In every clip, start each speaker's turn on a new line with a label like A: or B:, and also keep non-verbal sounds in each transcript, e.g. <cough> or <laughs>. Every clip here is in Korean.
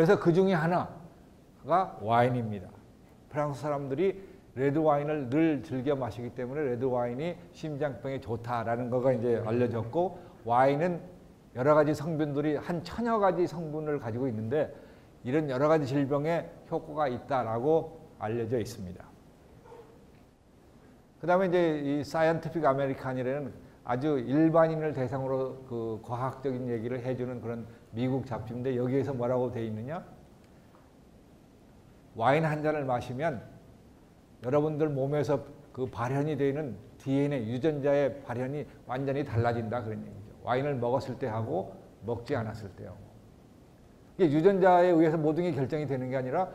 A: 그래서 그 중에 하나가 와인입니다. 프랑스 사람들이 레드 와인을 늘 즐겨 마시기 때문에 레드 와인이 심장병에 좋다라는 거가 이제 알려졌고 와인은 여러 가지 성분들이 한 천여 가지 성분을 가지고 있는데 이런 여러 가지 질병에 효과가 있다라고 알려져 있습니다. 그 다음에 이제 이 Scientific American이라는 아주 일반인을 대상으로 그 과학적인 얘기를 해주는 그런 미국 잡지인데 여기에서 뭐라고 돼 있느냐? 와인 한 잔을 마시면 여러분들 몸에서 그 발현이 되는 DNA 유전자의 발현이 완전히 달라진다 그런 얘기죠. 와인을 먹었을 때 하고 먹지 않았을 때하고. 이게 유전자에 의해서 모든 게 결정이 되는 게 아니라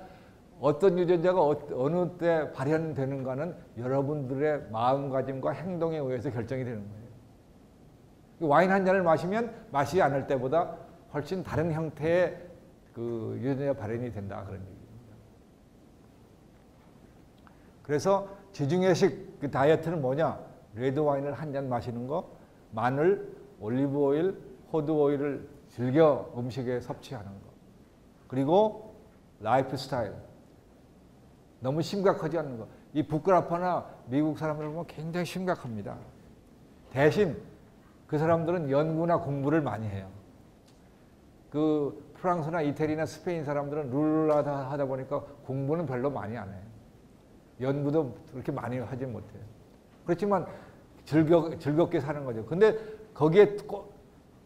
A: 어떤 유전자가 어, 느 때 발현되는가는 여러분들의 마음가짐과 행동에 의해서 결정이 되는 거예요. 와인 한 잔을 마시면 마시지 않을 때보다 훨씬 다른 형태의 그 유전자 발현이 된다 그런 얘기입니다. 그래서 지중해식 그 다이어트는 뭐냐? 레드 와인을 한 잔 마시는 거, 마늘, 올리브 오일, 호두 오일을 즐겨 음식에 섭취하는 거. 그리고 라이프 스타일. 너무 심각하지 않는 거. 이 북구라파나 미국 사람들 보면 굉장히 심각합니다. 대신 그 사람들은 연구나 공부를 많이 해요. 그 프랑스나 이태리나 스페인 사람들은 룰라다 하다 보니까 공부는 별로 많이 안 해요. 연구도 그렇게 많이 하지 못해요. 그렇지만 즐겨, 즐겁게 사는 거죠. 근데 거기에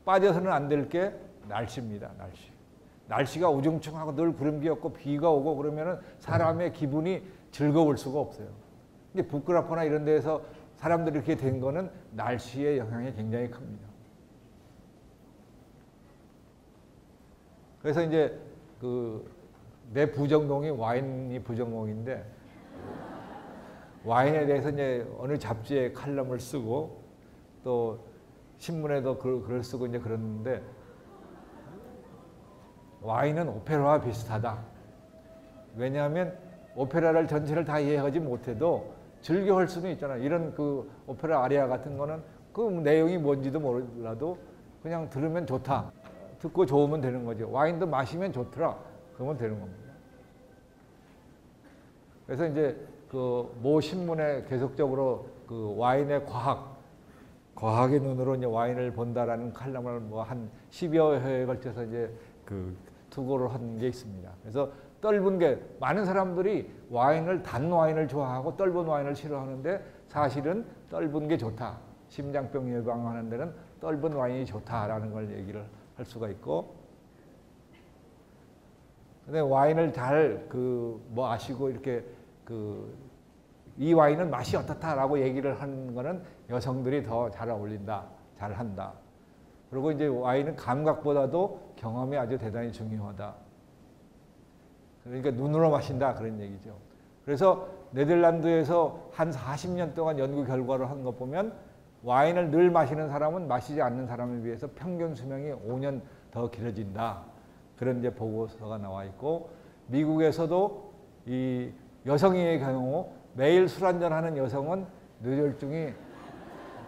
A: 빠져서는 안 될 게 날씨입니다. 날씨. 날씨가 우중충하고 늘 구름기 없고 비가 오고 그러면은 사람의 기분이 즐거울 수가 없어요. 근데 부끄럽거나 이런 데서 사람들이 이렇게 된 거는 날씨의 영향이 굉장히 큽니다. 그래서 이제 그 내 부정동이 와인이 부정동인데 와인에 대해서 이제 어느 잡지에 칼럼을 쓰고 또 신문에도 글, 글을 쓰고 이제 그러는데 와인은 오페라와 비슷하다. 왜냐하면 오페라를 전체를 다 이해하지 못해도 즐겨 할 수는 있잖아. 이런 그 오페라 아리아 같은 거는 그 내용이 뭔지도 몰라도 그냥 들으면 좋다. 듣고 좋으면 되는 거죠. 와인도 마시면 좋더라. 그러면 되는 겁니다. 그래서 이제 그 모 신문에 계속적으로 그 와인의 과학, 과학의 눈으로 이제 와인을 본다라는 칼럼을 뭐 한 10여 회에 걸쳐서 이제 그 투고를 한 게 있습니다. 그래서 떫은 게 많은 사람들이 와인을 단 와인을 좋아하고 떫은 와인을 싫어하는데 사실은 떫은 게 좋다. 심장병 예방하는 데는 떫은 와인이 좋다라는 걸 얘기를 할 수가 있고 근데 와인을 잘 그 뭐 아시고 이렇게 그 이 와인은 맛이 어떻다라고 얘기를 하는 거는 여성들이 더 잘 어울린다, 잘 한다. 그리고 이제 와인은 감각보다도 경험이 아주 대단히 중요하다. 그러니까 눈으로 마신다 그런 얘기죠. 그래서 네덜란드에서 한 40년 동안 연구 결과를 한것 보면 와인을 늘 마시는 사람은 마시지 않는 사람에 비해서 평균 수명이 5년 더 길어진다. 그런 이제 보고서가 나와 있고 미국에서도 이 여성의 경우 매일 술 한잔 하는 여성은 뇌졸중이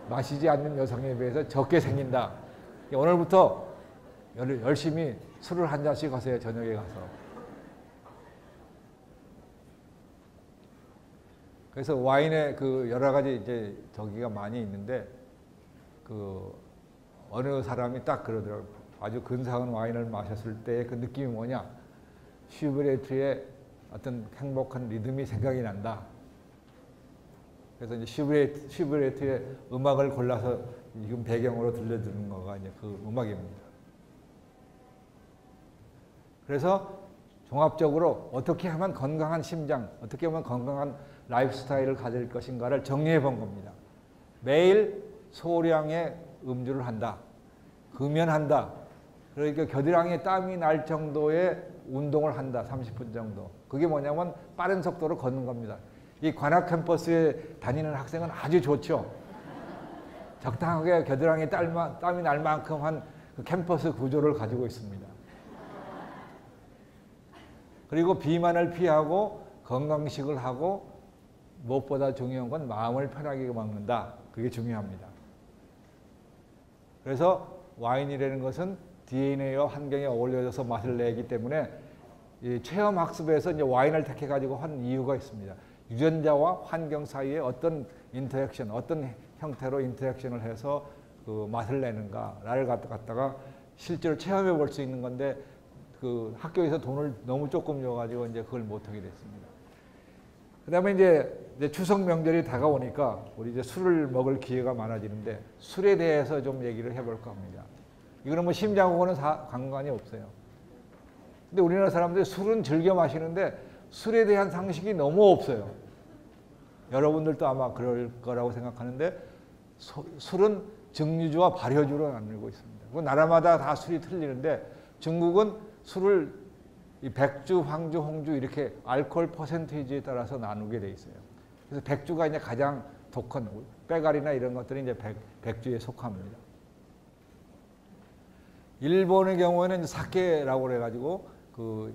A: 마시지 않는 여성에 비해서 적게 생긴다. 오늘부터 열심히 술을 한 잔씩 하세요. 저녁에 가서. 그래서 와인에 그 여러 가지 이제 저기가 많이 있는데 그 어느 사람이 딱 그러더라고요. 아주 근사한 와인을 마셨을 때그 느낌이 뭐냐? 슈브레트의 어떤 행복한 리듬이 생각이 난다. 그래서 이제 슈베르트, 슈베르트의 음악을 골라서 지금 배경으로 들려주는 거가 이제 그 음악입니다. 그래서 종합적으로 어떻게 하면 건강한 심장, 어떻게 하면 건강한 라이프 스타일을 가질 것인가를 정리해 본 겁니다. 매일 소량의 음주를 한다. 금연한다. 그러니까 겨드랑이에 땀이 날 정도의 운동을 한다. 30분 정도. 그게 뭐냐면 빠른 속도로 걷는 겁니다. 이 관악 캠퍼스에 다니는 학생은 아주 좋죠. 적당하게 겨드랑이에 땀이 날 만큼 한 그 캠퍼스 구조를 가지고 있습니다. 그리고 비만을 피하고 건강식을 하고 무엇보다 중요한 건 마음을 편하게 먹는다. 그게 중요합니다. 그래서 와인이라는 것은 DNA와 환경에 어울려져서 맛을 내기 때문에 이 체험 학습에서 이제 와인을 택해 가지고 한 이유가 있습니다. 유전자와 환경 사이에 어떤 interaction, 어떤 형태로 interaction을 해서 그 맛을 내는가를 갖다가 실제로 체험해 볼 수 있는 건데 그 학교에서 돈을 너무 조금 줘가지고 이제 그걸 못하게 됐습니다. 그 다음에 이제, 이제 추석 명절이 다가오니까 우리 이제 술을 먹을 기회가 많아지는데 술에 대해서 좀 얘기를 해볼까 합니다. 이거는 뭐 심장하고는 관관이 없어요. 근데 우리나라 사람들이 술은 즐겨 마시는데 술에 대한 상식이 너무 없어요. 여러분들도 아마 그럴 거라고 생각하는데 소, 술은 증류주와 발효주로 나누고 있습니다. 그 나라마다 다 술이 틀리는데 중국은 술을 이 백주, 황주, 홍주 이렇게 알코올 퍼센테이지에 따라서 나누게 돼 있어요. 그래서 백주가 이제 가장 독한 빼가리나 이런 것들이 이제 백, 백주에 속합니다. 일본의 경우에는 사케라고 그래가지고 그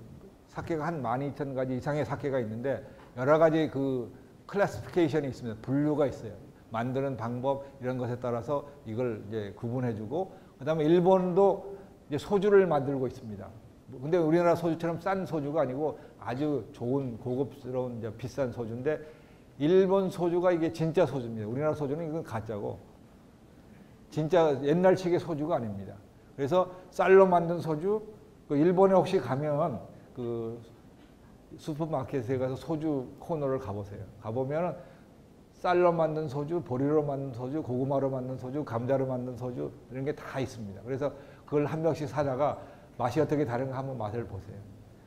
A: 사케가 한 12,000가지 이상의 사케가 있는데 여러 가지 그 클래스피케이션이 있습니다. 분류가 있어요. 만드는 방법 이런 것에 따라서 이걸 이제 구분해주고 그다음에 일본도 이제 소주를 만들고 있습니다. 근데 우리나라 소주처럼 싼 소주가 아니고 아주 좋은 고급스러운 비싼 소주인데 일본 소주가 이게 진짜 소주입니다. 우리나라 소주는 이건 가짜고 진짜 옛날식의 소주가 아닙니다. 그래서 쌀로 만든 소주 그 일본에 혹시 가면 그 슈퍼마켓에 가서 소주 코너를 가보세요. 가보면 쌀로 만든 소주, 보리로 만든 소주, 고구마로 만든 소주, 감자로 만든 소주 이런 게 다 있습니다. 그래서 그걸 한 병씩 사다가 맛이 어떻게 다른가 한번 맛을 보세요.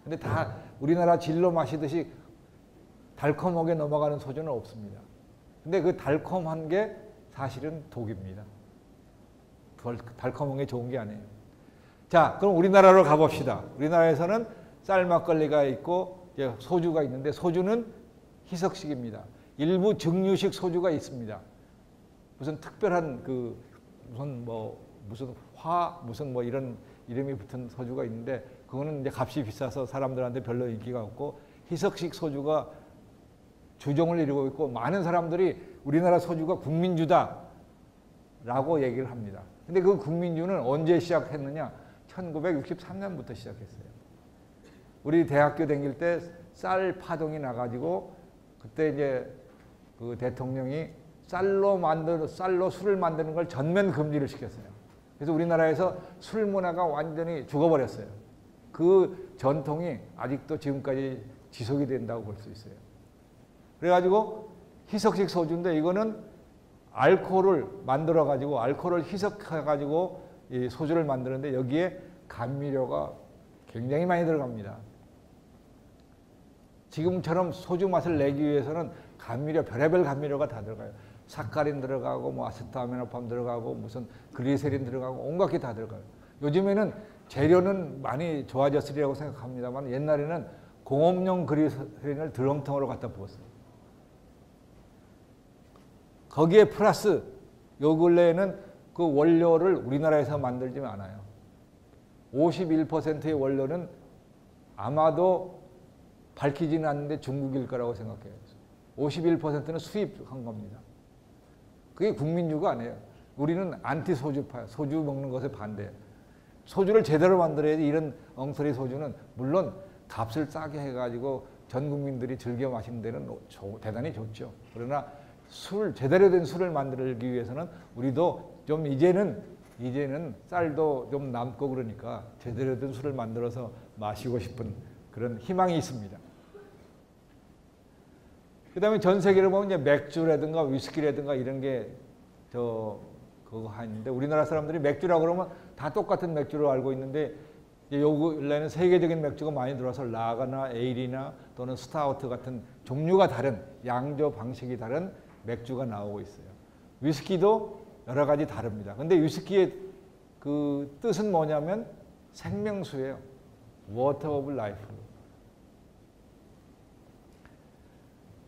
A: 근데 다 우리나라 진로 마시듯이 달콤하게 넘어가는 소주는 없습니다. 근데 그 달콤한 게 사실은 독입니다. 달콤한 게 좋은 게 아니에요. 자, 그럼 우리나라로 가봅시다. 우리나라에서는 쌀 막걸리가 있고 소주가 있는데 소주는 희석식입니다. 일부 증류식 소주가 있습니다. 무슨 특별한 그 무슨 뭐 무슨 화 무슨 뭐 이런 이름이 붙은 소주가 있는데 그거는 이제 값이 비싸서 사람들한테 별로 인기가 없고 희석식 소주가 주종을 이루고 있고 많은 사람들이 우리나라 소주가 국민주다라고 얘기를 합니다. 근데 그 국민주는 언제 시작했느냐? 1963년부터 시작했어요. 우리 대학교 다닐 때 쌀 파동이 나가지고 그때 이제 그 대통령이 쌀로 만들 쌀로 술을 만드는 걸 전면 금지를 시켰어요. 그래서 우리나라에서 술 문화가 완전히 죽어버렸어요. 그 전통이 아직도 지금까지 지속이 된다고 볼 수 있어요. 그래가지고 희석식 소주인데 이거는 알코올을 만들어 가지고 알코올을 희석해 가지고 이 소주를 만드는데 여기에 감미료가 굉장히 많이 들어갑니다. 지금처럼 소주 맛을 내기 위해서는 감미료 별의별 감미료가 다 들어가요. 사카린 들어가고 뭐 아세타미노팜 들어가고 무슨 그리세린 들어가고 온갖 게 다 들어가요. 요즘에는 재료는 많이 좋아졌으리라고 생각합니다만 옛날에는 공업용 그리세린을 드럼통으로 갖다 부었어요. 거기에 플러스 요 근래에는 그 원료를 우리나라에서 만들지 않아요. 51%의 원료는 아마도 밝히지는 않는데 중국일 거라고 생각해요. 51%는 수입한 겁니다. 그게 국민주가 아니에요. 우리는 안티 소주파요. 소주 먹는 것에 반대예요. 소주를 제대로 만들어야지 이런 엉터리 소주는 물론 값을 싸게 해가지고 전 국민들이 즐겨 마시는 데는 대단히 좋죠. 그러나 술 제대로 된 술을 만들기 위해서는 우리도 좀 이제는 이제는 쌀도 좀 남고 그러니까 제대로 된 술을 만들어서 마시고 싶은 그런 희망이 있습니다. 그 다음에 전 세계를 보면 이제 맥주라든가 위스키라든가 이런 게 저 그거 하는데 우리나라 사람들이 맥주라고 그러면 다 똑같은 맥주로 알고 있는데 요 근래는 세계적인 맥주가 많이 들어와서 라거나 에일이나 또는 스타우트 같은 종류가 다른 양조 방식이 다른 맥주가 나오고 있어요. 위스키도 여러 가지 다릅니다. 근데 위스키의 그 뜻은 뭐냐면 생명수예요. Of Life. 이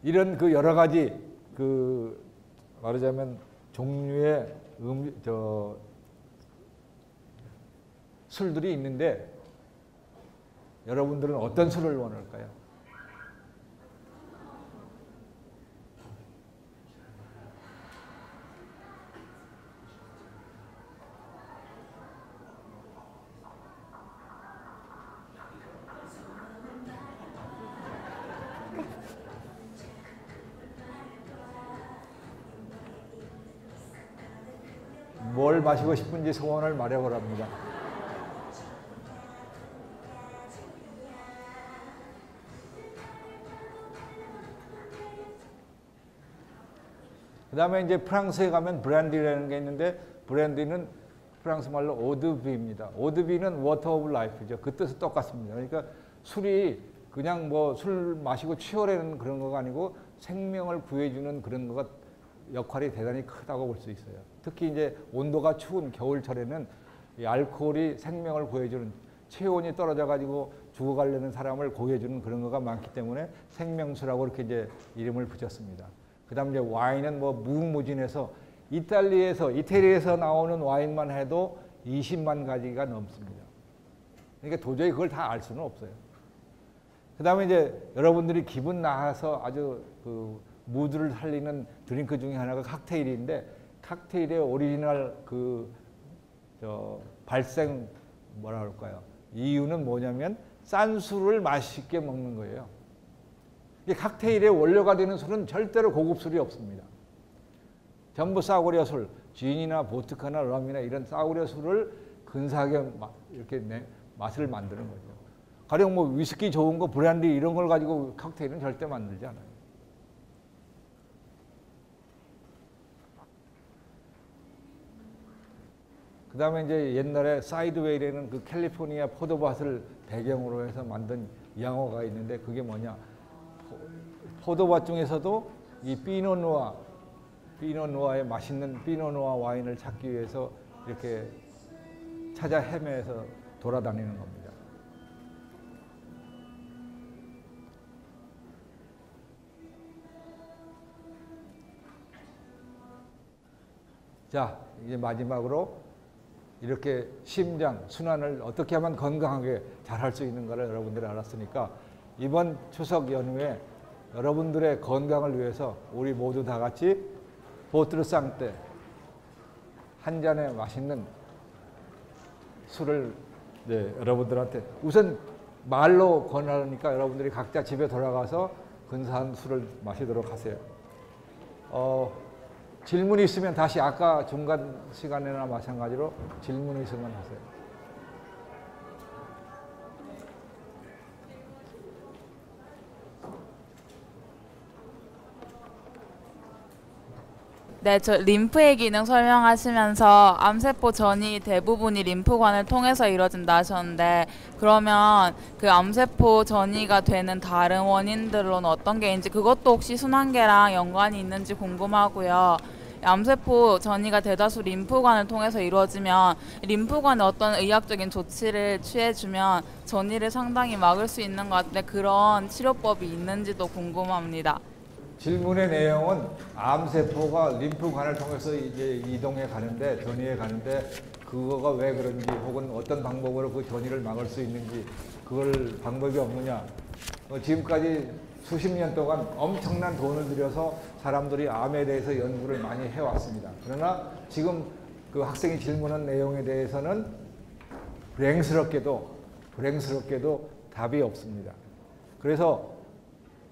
A: 런 그 여러 가지 그 말하자면 종류의 음, 저 술들이 있는데 여러분들은 어떤 술을 원할까요? 뭘 마시고 싶은지 소원을 말해보랍니다. 그 다음에 이제 프랑스에 가면 브랜디라는 게 있는데 브랜디는 프랑스 말로 eau de vie입니다. eau de vie는 water of life죠. 그 뜻은 똑같습니다. 그러니까 술이 그냥 뭐 술 마시고 취하려는 그런 거가 아니고 생명을 구해주는 그런 거가 역할이 대단히 크다고 볼 수 있어요. 특히 이제 온도가 추운 겨울철에는 이 알코올이 생명을 구해주는 체온이 떨어져 가지고 죽어가려는 사람을 구해주는 그런 거가 많기 때문에 생명수라고 이렇게 이제 이름을 붙였습니다. 그다음 이제 와인은 뭐 무궁무진해서 이탈리아에서 이태리에서 나오는 와인만 해도 20만 가지가 넘습니다. 그러니까 도저히 그걸 다 알 수는 없어요. 그다음에 이제 여러분들이 기분 나아서 아주 그 무드를 살리는 드링크 중에 하나가 칵테일인데 칵테일의 오리지널 그저 발생 뭐라 그럴까요? 이유는 뭐냐면 싼 술을 맛있게 먹는 거예요. 이 칵테일의 원료가 되는 술은 절대로 고급 술이 없습니다. 전부 싸구려 술, 진이나 보트카나 럼이나 이런 싸구려 술을 근사하게 이렇게 내, 맛을 만드는 거죠. 가령 뭐 위스키 좋은 거, 브랜디 이런 걸 가지고 칵테일은 절대 만들지 않아요. 그 다음에 이제 옛날에 Sideway라는 그 캘리포니아 포도밭을 배경으로 해서 만든 영화가 있는데 그게 뭐냐. 포도밭 중에서도 이 피노누아, 피노누아의 맛있는 Pinot Noir 와인을 찾기 위해서 이렇게 찾아 헤매서 돌아다니는 겁니다. 자, 이제 마지막으로 이렇게 심장, 순환을 어떻게 하면 건강하게 잘 할 수 있는가를 여러분들이 알았으니까 이번 추석 연휴에 여러분들의 건강을 위해서 우리 모두 다 같이 보트르 쌍때 한 잔의 맛있는 술을 네, 여러분들한테 우선 말로 권하니까 여러분들이 각자 집에 돌아가서 근사한 술을 마시도록 하세요. 어, 질문이 있으면 다시 아까 중간 시간에나 마찬가지로 질문이 있으면 하세요.
B: 네, 저 림프의 기능 설명하시면서 암세포 전이 대부분이 림프관을 통해서 이루어진다 하셨는데 그러면 그 암세포 전이가 되는 다른 원인들로는 어떤 게 있는지 그것도 혹시 순환계랑 연관이 있는지 궁금하고요. 암세포 전이가 대다수 림프관을 통해서 이루어지면 림프관에 어떤 의학적인 조치를 취해주면 전이를 상당히 막을 수 있는 것 같은데 그런 치료법이 있는지도 궁금합니다.
A: 질문의 내용은 암세포가 림프관을 통해서 이제 이동해 가는데 전이해 가는데 그거가 왜 그런지 혹은 어떤 방법으로 그 전이를 막을 수 있는지 그걸 방법이 없느냐. 어, 지금까지 수십 년 동안 엄청난 돈을 들여서 사람들이 암에 대해서 연구를 많이 해왔습니다. 그러나 지금 그 학생이 질문한 내용에 대해서는 불행스럽게도 불행스럽게도 답이 없습니다. 그래서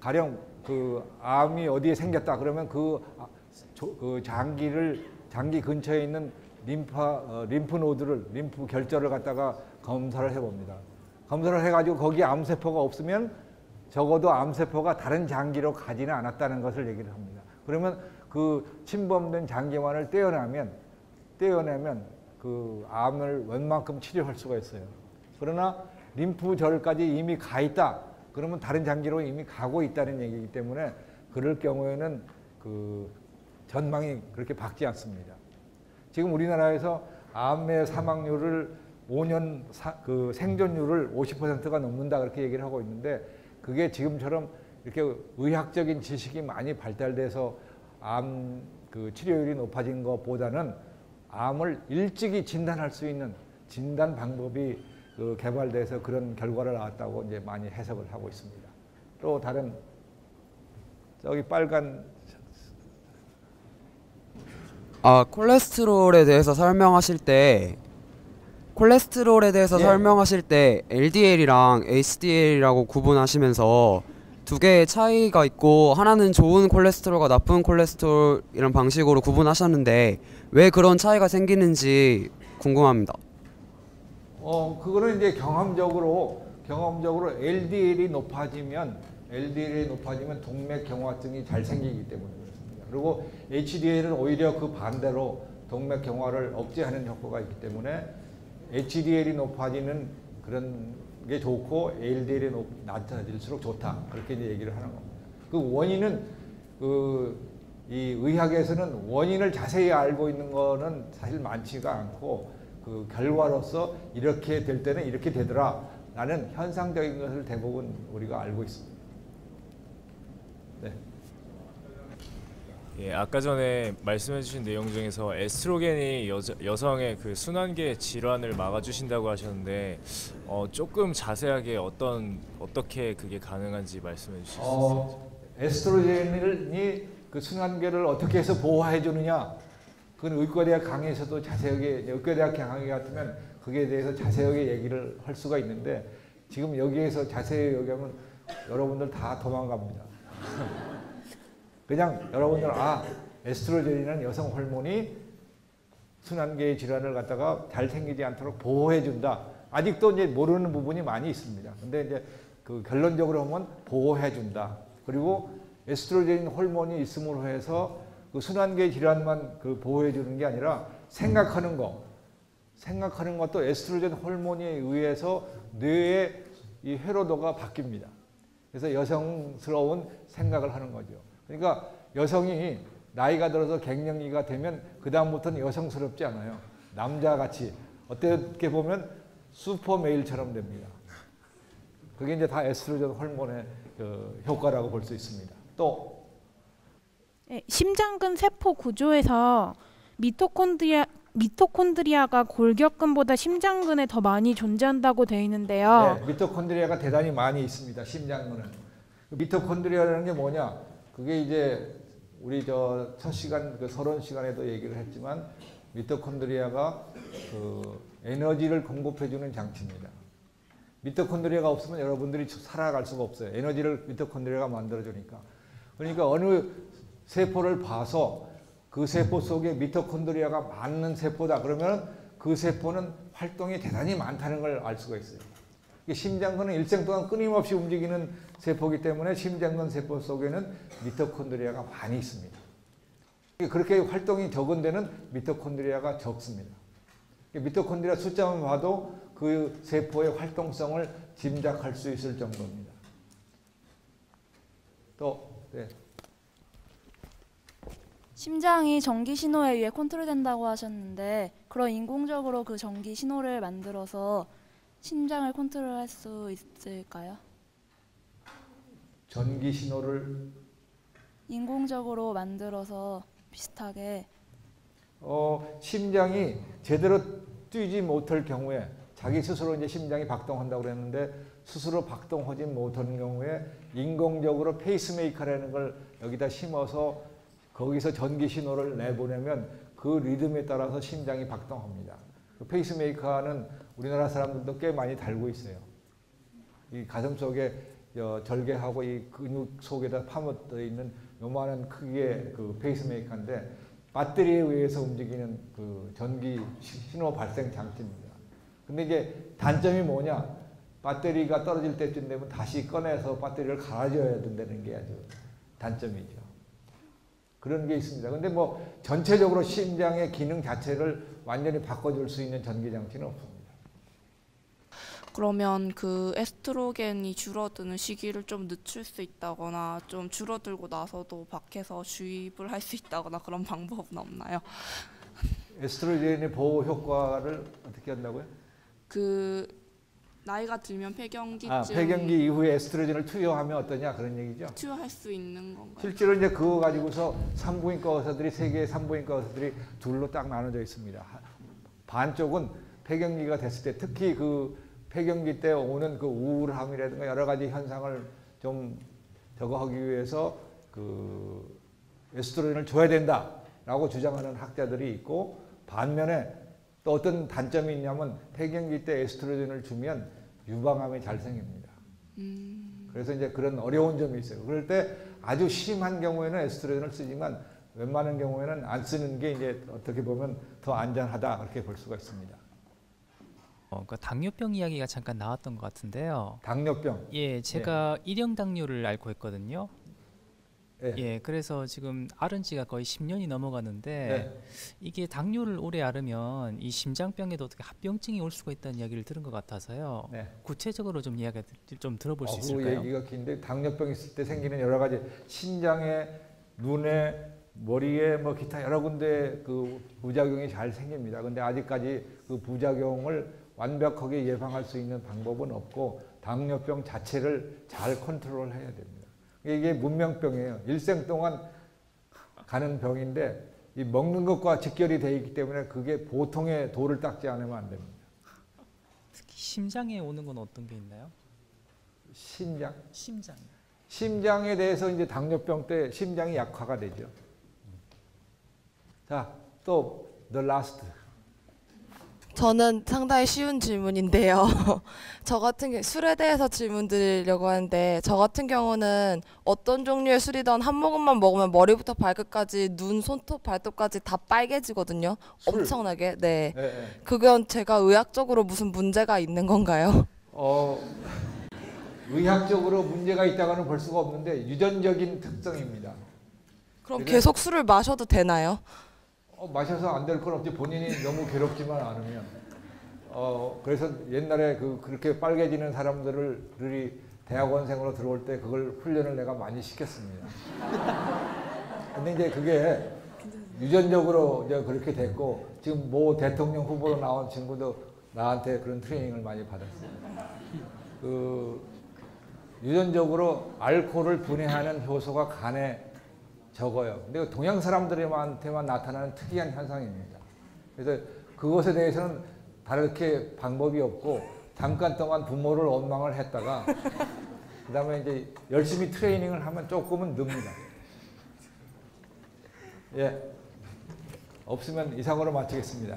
A: 가령 그 암이 어디에 생겼다 그러면 그, 아, 그 장기를 장기 근처에 있는 림파 어, lymph node를 림프 결절을 갖다가 검사를 해봅니다. 검사를 해가지고 거기 암세포가 없으면 적어도 암세포가 다른 장기로 가지는 않았다는 것을 얘기를 합니다. 그러면 그 침범된 장기만을 떼어내면 떼어내면 그 암을 웬만큼 치료할 수가 있어요. 그러나 림프절까지 이미 가 있다. 그러면 다른 장기로 이미 가고 있다는 얘기이기 때문에 그럴 경우에는 그 전망이 그렇게 밝지 않습니다. 지금 우리나라에서 암의 사망률을 5년 사, 그 생존율을 50%가 넘는다 그렇게 얘기를 하고 있는데 그게 지금처럼 이렇게 의학적인 지식이 많이 발달돼서 암 그 치료율이 높아진 것보다는 암을 일찍이 진단할 수 있는 진단 방법이 그 개발돼서 그런 결과를 나왔다고 이제 많이 해석을 하고 있습니다. 또 다른 저기 빨간
C: 아 콜레스테롤에 대해서 설명하실 때 콜레스테롤에 대해서 예. 설명하실 때 LDL이랑 HDL이라고 구분하시면서 두 개의 차이가 있고 하나는 좋은 콜레스테롤과 나쁜 콜레스테롤 이런 방식으로 구분하셨는데 왜 그런 차이가 생기는지 궁금합니다.
A: 어, 그거는 이제 경험적으로 경험적으로 LDL이 높아지면 LDL이 높아지면 동맥 경화증이 잘 생기기 때문에 그렇습니다. 그리고 HDL은 오히려 그 반대로 동맥 경화를 억제하는 효과가 있기 때문에 HDL이 높아지는 그런 게 좋고 LDL이 높, 낮아질수록 좋다. 그렇게 이제 얘기를 하는 겁니다. 그 원인은 그 이 의학에서는 원인을 자세히 알고 있는 거는 사실 많지가 않고 그 결과로서 이렇게 될 때는 이렇게 되더라 라는 현상적인 것을 대부분 우리가 알고 있습니다. 네.
D: 예, 아까 전에 말씀해주신 내용 중에서 에스트로겐이 여자, 여성의 그 순환계 질환을 막아주신다고 하셨는데 어, 조금 자세하게 어떤 어떻게 그게 가능한지 말씀해 주실 수 있어요?
A: 어, 에스트로겐이 그 순환계를 어떻게 해서 보호해 주느냐? 그건 의과대학 강의에서도 자세하게 의과대학 강의 같으면 거기에 대해서 자세하게 얘기를 할 수가 있는데 지금 여기에서 자세히 얘기하면 여러분들 다 도망갑니다. <laughs> 그냥 여러분들 아 에스트로겐이라는 여성 호르몬이 순환계의 질환을 갖다가 잘 생기지 않도록 보호해 준다. 아직도 이제 모르는 부분이 많이 있습니다. 근데 이제 그 결론적으로 보면 보호해 준다. 그리고 에스트로겐 호르몬이 있음으로 해서 그 순환계 질환만 그 보호해 주는 게 아니라 생각하는 거, 생각하는 것도 에스트로겐 호르몬에 의해서 뇌의 이 회로도가 바뀝니다. 그래서 여성스러운 생각을 하는 거죠. 그러니까 여성이 나이가 들어서 갱년기가 되면 그 다음부터는 여성스럽지 않아요. 남자같이 어떻게 보면 슈퍼 메일처럼 됩니다. 그게 이제 다 에스트로겐 호르몬의 그 효과라고 볼 수 있습니다. 또
E: 네, 심장근 세포 구조에서 미토콘드리아 미토콘드리아가 골격근보다 심장근에 더 많이 존재한다고 되어 있는데요.
A: 네, 미토콘드리아가 대단히 많이 있습니다. 심장근은. 그 미토콘드리아라는 게 뭐냐? 그게 이제 우리 저 첫 시간 그 서론 시간에도 얘기를 했지만 미토콘드리아가 그 에너지를 공급해 주는 장치입니다. 미토콘드리아가 없으면 여러분들이 살아갈 수가 없어요. 에너지를 미토콘드리아가 만들어 주니까. 그러니까 어느 세포를 봐서 그 세포 속에 미토콘드리아가 많은 세포다 그러면 그 세포는 활동이 대단히 많다는 걸 알 수가 있어요. 심장근은 일생 동안 끊임없이 움직이는 세포이기 때문에 심장근 세포 속에는 미토콘드리아가 많이 있습니다. 그렇게 활동이 적은 데는 미토콘드리아가 적습니다. 미토콘드리아 숫자만 봐도 그 세포의 활동성을 짐작할 수 있을 정도입니다. 또 네.
F: 심장이 전기 신호에 의해 컨트롤된다고 하셨는데 그런 인공적으로 그 전기 신호를 만들어서 심장을 컨트롤할 수 있을까요?
A: 전기 신호를
F: 인공적으로 만들어서 비슷하게
A: 어, 심장이 제대로 뛰지 못할 경우에 자기 스스로 이제 심장이 박동한다고 그랬는데 스스로 박동하지 못하는 경우에 인공적으로 페이스메이커라는 걸 여기다 심어서 거기서 전기 신호를 내보내면 그 리듬에 따라서 심장이 박동합니다. 그 페이스메이커는 우리나라 사람들도 꽤 많이 달고 있어요. 이 가슴 속에 저 절개하고 이 근육 속에다 파묻어 있는 요만한 크기의 그 페이스메이커인데 배터리에 의해서 움직이는 그 전기 시- 신호 발생 장치입니다. 근데 이제 단점이 뭐냐? 배터리가 떨어질 때쯤 되면 다시 꺼내서 배터리를 갈아줘야 된다는 게 아주 단점이죠. 그런 게 있습니다. 근데 뭐 전체적으로 심장의 기능 자체를 완전히 바꿔줄 수 있는 전기 장치는 없습니다.
G: 그러면 그 에스트로겐이 줄어드는 시기를 좀 늦출 수 있다거나 좀 줄어들고 나서도 밖에서 주입을 할 수 있다거나 그런 방법은 없나요?
A: 에스트로겐의 보호 효과를 어떻게 한다고요?
G: 그 나이가 들면 폐경기쯤
A: 아, 폐경기 이후에 에스트로겐을 투여하면 어떠냐 그런 얘기죠.
G: 투여할 수 있는 건가요?
A: 실제로 이제 그거 가지고서 산부인과 의사들이 세계 산부인과 의사들이 둘로 딱 나눠져 있습니다. 하- 반쪽은 폐경기가 됐을 때 특히 그 폐경기 때 오는 그 우울함이라든가 여러 가지 현상을 좀 저거 하기 위해서 그 에스트로겐을 줘야 된다라고 주장하는 학자들이 있고 반면에 또 어떤 단점이 있냐면 폐경기 때 에스트로겐을 주면 유방암이 잘 생깁니다.
G: 음,
A: 그래서 이제 그런 어려운 점이 있어요. 그럴 때 아주 심한 경우에는 에스트로겐을 쓰지만 웬만한 경우에는 안 쓰는 게 이제 어떻게 보면 더 안전하다 그렇게 볼 수가 있습니다.
H: 어, 그 당뇨병 이야기가 잠깐 나왔던 것 같은데요.
A: 당뇨병.
H: 예, 제가 일형 당뇨를 앓고 있거든요.
A: 예.
H: 예, 그래서 지금 앓은 지가 거의 10년이 넘어가는데
A: 네.
H: 이게 당뇨를 오래 앓으면 이 심장병에도 어떻게 합병증이 올 수가 있다는 이야기를 들은 것 같아서요.
A: 네.
H: 구체적으로 좀 이야기 좀 들어볼 수 있을까요?
A: 얘기가 긴데 당뇨병 있을 때 생기는 여러 가지 신장에 눈에 머리에 뭐 기타 여러 군데 그 부작용이 잘 생깁니다. 근데 아직까지 그 부작용을 완벽하게 예방할 수 있는 방법은 없고 당뇨병 자체를 잘 컨트롤해야 됩니다. 이게 문명병이에요. 일생 동안 가는 병인데 이 먹는 것과 직결이 돼 있기 때문에 그게 보통의 도를 닦지 않으면 안 됩니다.
H: 특히 심장에 오는 건 어떤 게 있나요?
A: 신장
H: 심장.
A: 심장에 대해서 이제 당뇨병 때 심장이 약화가 되죠. 자, 또 the last.
I: 저는 상당히 쉬운 질문인데요. <laughs> 저 같은 게 술에 대해서 질문 드리려고 하는데 저 같은 경우는 어떤 종류의 술이든 한 모금만 먹으면 머리부터 발끝까지 눈, 손톱, 발톱까지 다 빨개지거든요.
A: 술.
I: 엄청나게. 네.
A: 예, 예.
I: 그건 제가 의학적으로 무슨 문제가 있는 건가요? <laughs>
A: 어, 의학적으로 문제가 있다고는 볼 수가 없는데 유전적인 특성입니다.
I: 그럼? 계속 술을 마셔도 되나요?
A: 어, 마셔서 안 될 건 없지 본인이 너무 괴롭지만 않으면. 어, 그래서 옛날에 그 그렇게 빨개지는 사람들을 대학원생으로 들어올 때 그걸 훈련을 내가 많이 시켰습니다. 근데 이제 그게 유전적으로 이제 그렇게 됐고 지금 모 대통령 후보로 나온 친구도 나한테 그런 트레이닝을 많이 받았어요. 그 유전적으로 알코올을 분해하는 효소가 간에 적어요. 근데 동양 사람들한테만 나타나는 특이한 현상입니다. 그래서 그것에 대해서는 다르게 방법이 없고 잠깐 동안 부모를 원망을 했다가 <laughs> 그다음에 이제 열심히 트레이닝을 하면 조금은 늡니다. 예. 없으면 이상으로 마치겠습니다.